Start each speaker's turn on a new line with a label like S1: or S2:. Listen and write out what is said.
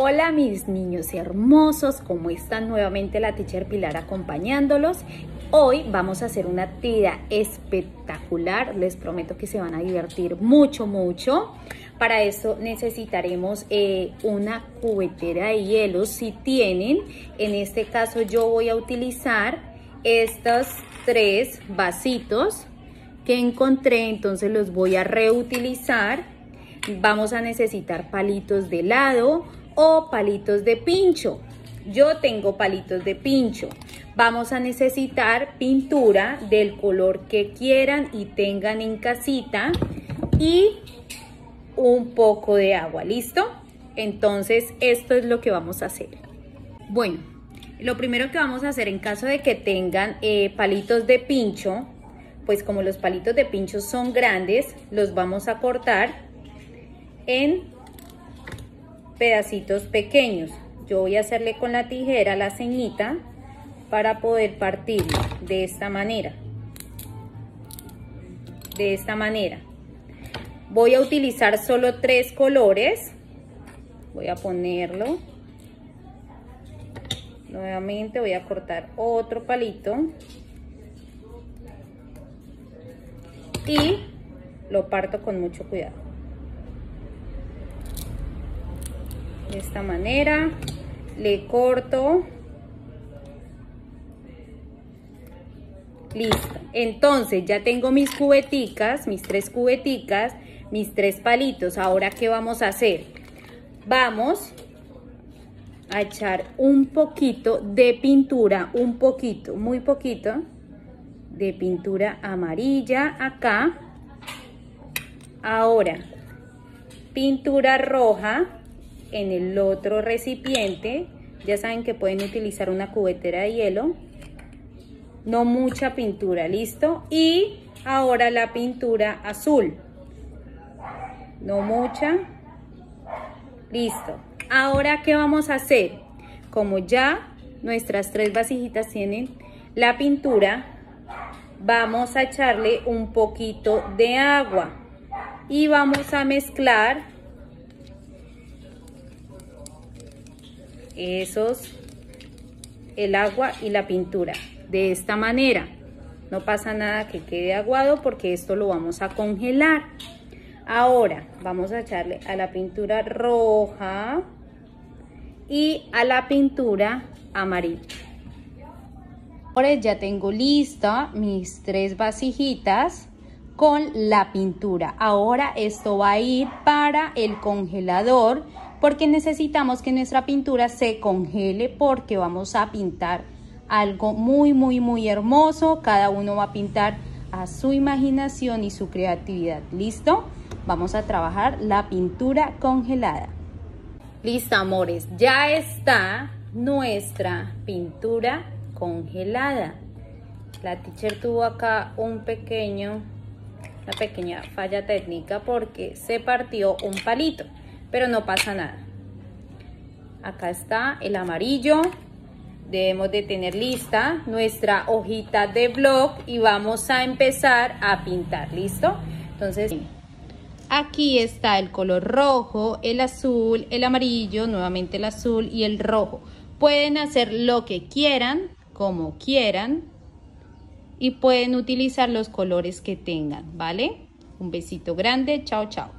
S1: Hola mis niños hermosos, ¿cómo están? Nuevamente la teacher Pilar acompañándolos. Hoy vamos a hacer una actividad espectacular, les prometo que se van a divertir mucho, mucho. Para eso necesitaremos eh, una cubetera de hielo, si tienen. En este caso yo voy a utilizar estos tres vasitos que encontré, entonces los voy a reutilizar. Vamos a necesitar palitos de helado, o palitos de pincho. Yo tengo palitos de pincho. Vamos a necesitar pintura del color que quieran y tengan en casita y un poco de agua, ¿listo? Entonces esto es lo que vamos a hacer. Bueno, lo primero que vamos a hacer en caso de que tengan eh, palitos de pincho, pues como los palitos de pincho son grandes, los vamos a cortar en pedacitos pequeños. Yo voy a hacerle con la tijera la ceñita para poder partirlo de esta manera. De esta manera. Voy a utilizar solo tres colores. Voy a ponerlo. Nuevamente voy a cortar otro palito. Y lo parto con mucho cuidado. Esta manera. Le corto. Listo. Entonces ya tengo mis cubeticas mis tres cubeticas mis tres palitos. Ahora qué vamos a hacer vamos a echar un poquito de pintura un poquito muy poquito de pintura amarilla acá. Ahora pintura roja en el otro recipiente. Ya saben que pueden utilizar una cubetera de hielo. No mucha pintura, ¿listo? Y ahora la pintura azul. No mucha. Listo. Ahora, ¿qué vamos a hacer? Como ya nuestras tres vasijitas tienen la pintura, vamos a echarle un poquito de agua y vamos a mezclar esos, el agua y la pintura. De esta manera. No pasa nada que quede aguado porque esto lo vamos a congelar. Ahora vamos a echarle a la pintura roja y a la pintura amarilla. Ahora ya tengo lista mis tres vasijitas con la pintura. Ahora esto va a ir para el congelador porque necesitamos que nuestra pintura se congele porque vamos a pintar algo muy muy muy hermoso. Cada uno va a pintar a su imaginación y su creatividad. ¿Listo? Vamos a trabajar la pintura congelada. Listo, amores. Ya está nuestra pintura congelada. La teacher tuvo acá un pequeño, una pequeña falla técnica porque se partió un palito pero no pasa nada. Acá está el amarillo. Debemos de tener lista nuestra hojita de blog y vamos a empezar a pintar, ¿listo? Entonces, aquí está el color rojo, el azul, el amarillo, nuevamente el azul y el rojo. Pueden hacer lo que quieran, como quieran y pueden utilizar los colores que tengan, ¿vale? Un besito grande, chao, chao.